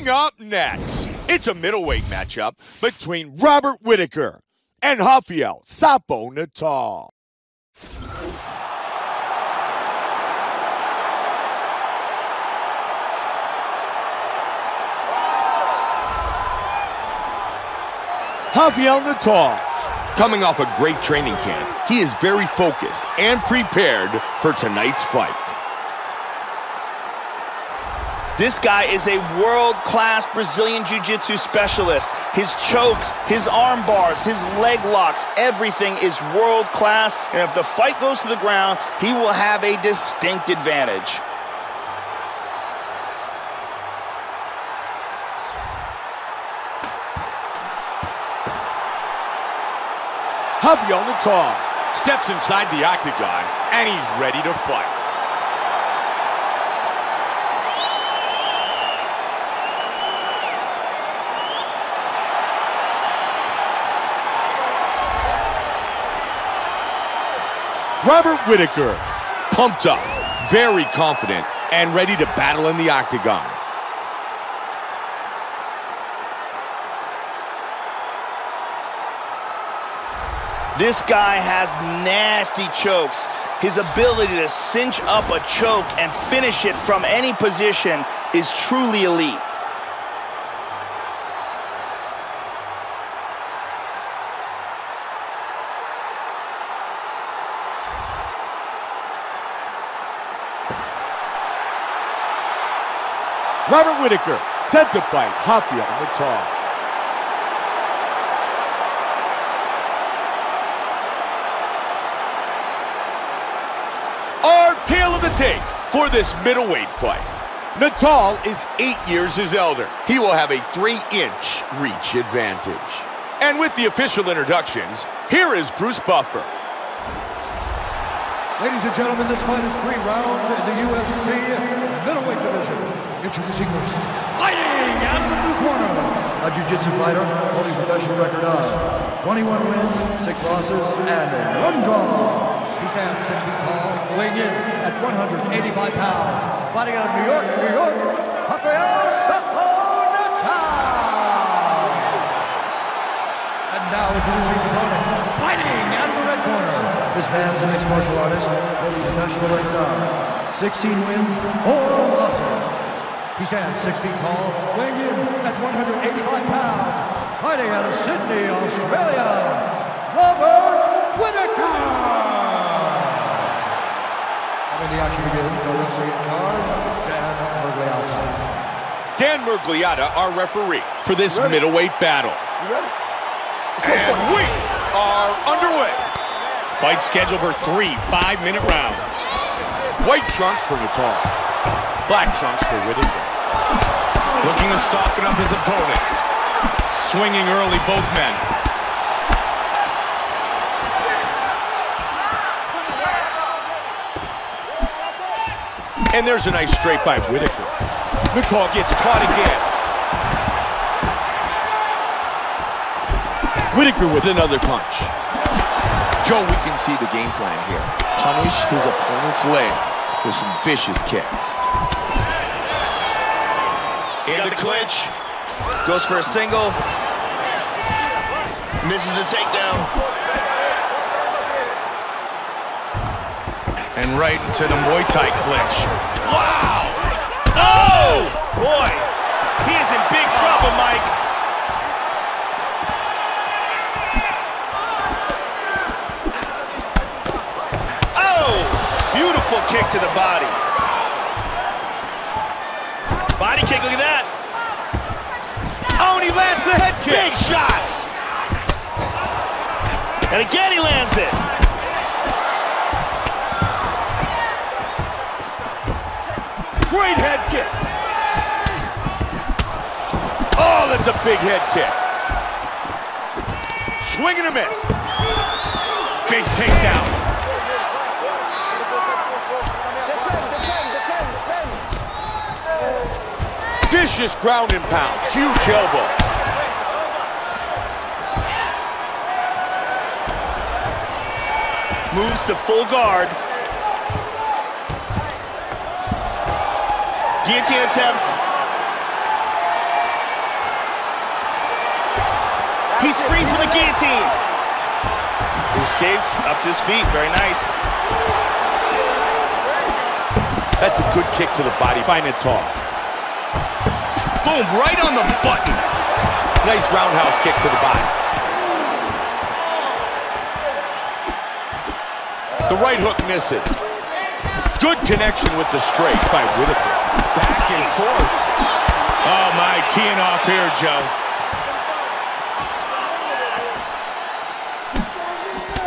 Coming up next, it's a middleweight matchup between Robert Whittaker and Rafael Sapo Natal. Rafael Natal. Coming off a great training camp, he is very focused and prepared for tonight's fight. This guy is a world-class Brazilian Jiu-Jitsu specialist. His chokes, his arm bars, his leg locks, everything is world-class. And if the fight goes to the ground, he will have a distinct advantage. Rafael Natal steps inside the octagon, and he's ready to fight. Robert Whittaker, pumped up, very confident, and ready to battle in the octagon. This guy has nasty chokes. His ability to cinch up a choke and finish it from any position is truly elite. Robert Whittaker, set to fight Rafael Natal. Our tale of the tape for this middleweight fight. Natal is eight years his elder. He will have a three-inch reach advantage. And with the official introductions, here is Bruce Buffer. Ladies and gentlemen, this fight is three rounds in the UFC middleweight division. Introducing first, fighting out of the blue corner, a jiu-jitsu fighter holding professional record of 21 wins, 6 losses, and 1 draw. He stands 6 feet tall, weighing in at 185 pounds. Fighting out of New York, New York, Rafael Sapo-Natal. And now introducing his opponent, fighting out of the red corner. This man is a mixed martial artist, holding professional record of 16 wins, 4 losses. He stands 6 feet tall, weighing in at 185 pounds. Fighting out of Sydney, Australia, Robert Whittaker. When the action begins, our referee in charge, Dan Miragliotta. Dan Miragliotta, our referee for this middleweight battle. Ready? And we are underway. Fight scheduled for three five-minute rounds. White trunks for Natal. Black trunks for Whittaker. Looking to soften up his opponent. Swinging early, both men. And there's a nice straight by Whittaker. Natal gets caught again. Whittaker with another punch. Joe, we can see the game plan here. Punish his opponent's leg with some vicious kicks. In the clinch, goes for a single, misses the takedown. And right into the Muay Thai clinch. Wow! Oh! Boy, he is in big trouble, Mike. Kick to the body. Body kick, look at that. Oh, and he lands the head kick. Big shots. And again he lands it. Great head kick. Oh, that's a big head kick. Swing and a miss. Big takedown. Vicious ground and pound. Huge elbow. Moves to full guard. Guillotine attempt. He's free from the guillotine. He escapes up to his feet. Very nice. That's a good kick to the body by Natal. Boom, right on the button. Nice roundhouse kick to the body. The right hook misses. Good connection with the straight by Whittaker. Back and forth. Oh, my, teeing off here, Joe.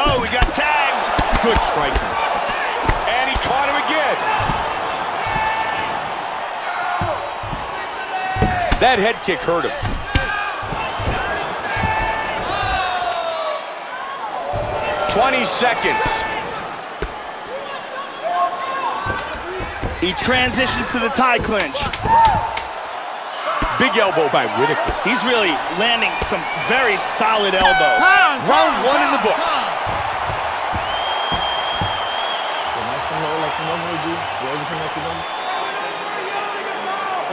Oh, we got tagged. Good striking. And he caught him again. That head kick hurt him. Twenty seconds. He transitions to the Thai clinch. Big elbow by Whittaker. He's really landing some very solid elbows. Round one in the books.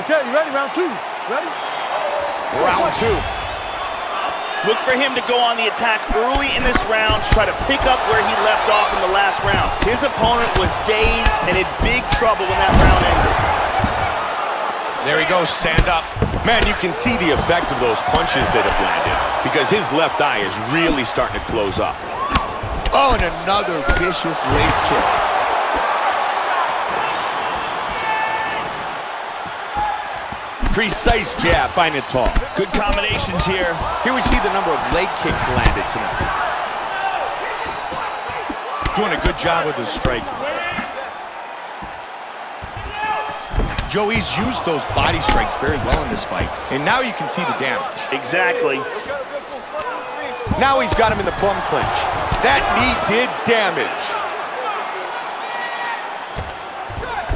Okay, you ready? Round two. Ready? Round two. Look for him to go on the attack early in this round to try to pick up where he left off in the last round. His opponent was dazed and in big trouble when that round ended. There he goes, stand up. Man, you can see the effect of those punches that have landed because his left eye is really starting to close up. Oh, and another vicious late kick. Precise jab by Natal. Good combinations here. Here we see the number of leg kicks landed tonight. Doing a good job with his striking. Joey's used those body strikes very well in this fight, and now you can see the damage. Exactly. Now he's got him in the plum clinch. That knee did damage.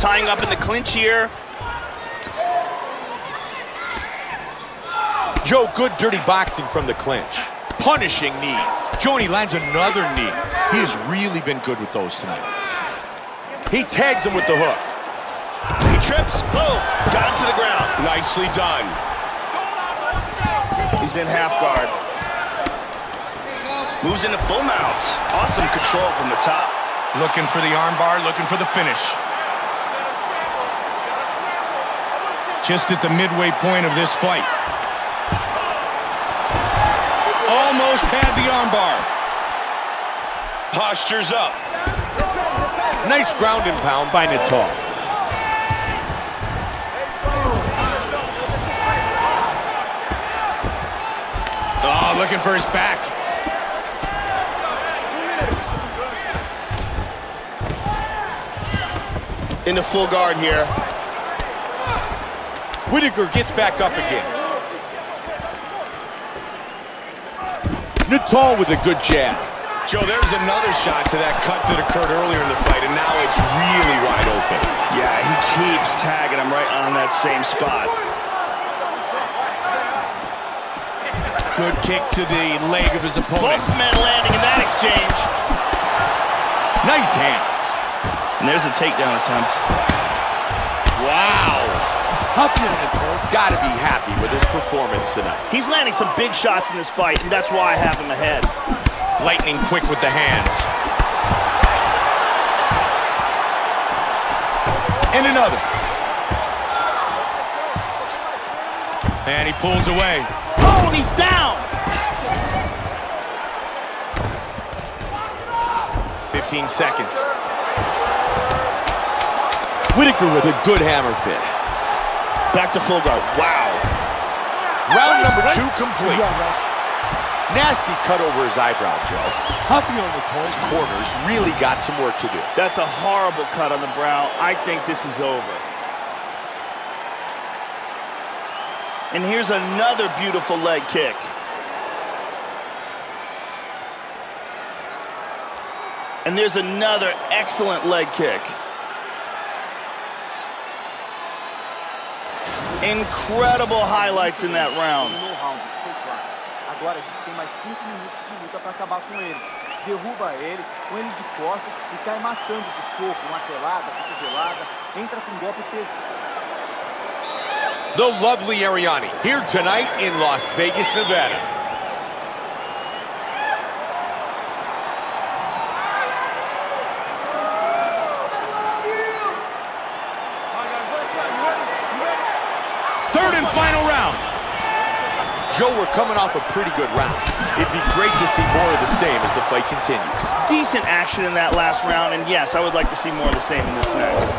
Tying up in the clinch here. Joe, good dirty boxing from the clinch. Punishing knees. Joni lands another knee. He has really been good with those tonight. He tags him with the hook. He trips. Boom. Got him to the ground. Nicely done. He's in half guard. Moves into full mount. Awesome control from the top. Looking for the armbar, looking for the finish. Just at the midway point of this fight. Almost had the armbar. Postures up. Nice ground and pound by Natal. Oh, looking for his back. In the full guard here. Whittaker gets back up again. Natal with a good jab. Joe, there's another shot to that cut that occurred earlier in the fight, and now it's really wide open. Yeah, he keeps tagging him right on that same spot. Good kick to the leg of his opponent. Both men landing in that exchange. Nice hands. And there's a takedown attempt. And gotta be happy with his performance tonight. He's landing some big shots in this fight, and that's why I have him ahead. Lightning quick with the hands. And another. And he pulls away. Oh, and he's down. 15 seconds. Whittaker with a good hammer fist. Back to full guard. Wow. Round number two complete. Nasty cut over his eyebrow, Joe. Huffy on Natal's corners really got some work to do. That's a horrible cut on the brow. I think this is over. And here's another beautiful leg kick. And there's another excellent leg kick. Incredible highlights in that round. Agora a gente tem mais 5 minutos de luta para acabar com ele. Derruba ele, põe ele de costas e cai matando de soco, martelada, cotovelada, entra com golpe pesado. The lovely Arianny, here tonight in Las Vegas, Nevada. Third and final round. Joe, we're coming off a pretty good round. It'd be great to see more of the same as the fight continues. Decent action in that last round, and yes, I would like to see more of the same in this next.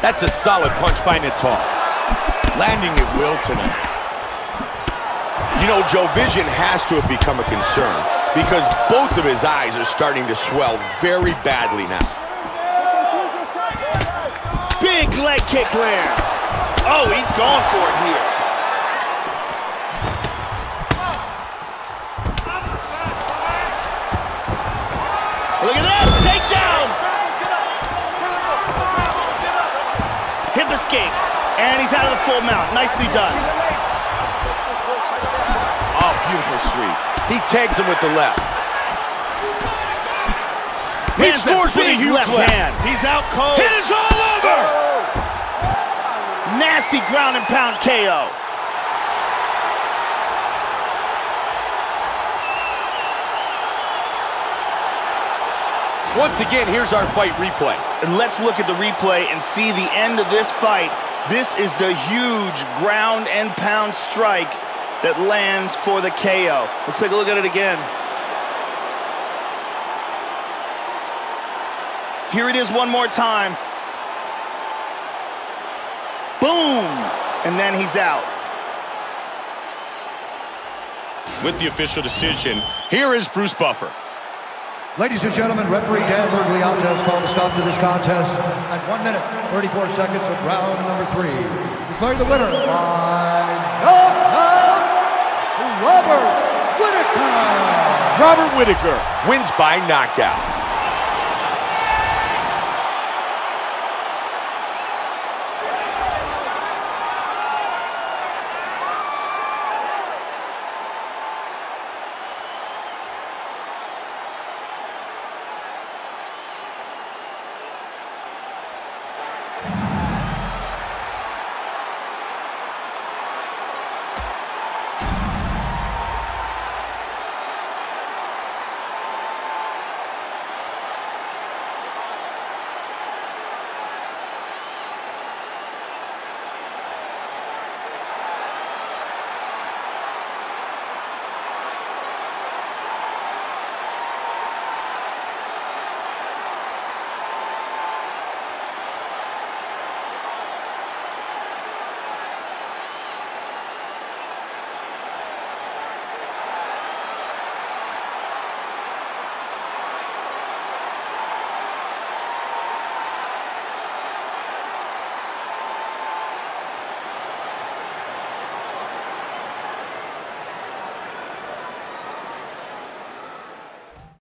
That's a solid punch by Natal. Landing at will tonight. You know, Joe, vision has to have become a concern because both of his eyes are starting to swell very badly now. Big leg kick lands. Oh, he's going for it here. Full mount. Nicely done. Oh, beautiful sweep. He tags him with the left. He Lands scores with a huge left left. hand. He's out cold. It is all over! Oh! Nasty ground and pound KO. Once again, here's our fight replay. And let's look at the replay and see the end of this fight. This is the huge ground and pound strike that lands for the KO. Let's take a look at it again. Here it is one more time. Boom! And then he's out. With the official decision, here is Bruce Buffer. Ladies and gentlemen, referee Dan Miragliotta has called a stop to this contest at 1 minute, 34 seconds of round number three. Declaring the winner by knockout, Robert Whittaker. Robert Whittaker wins by knockout.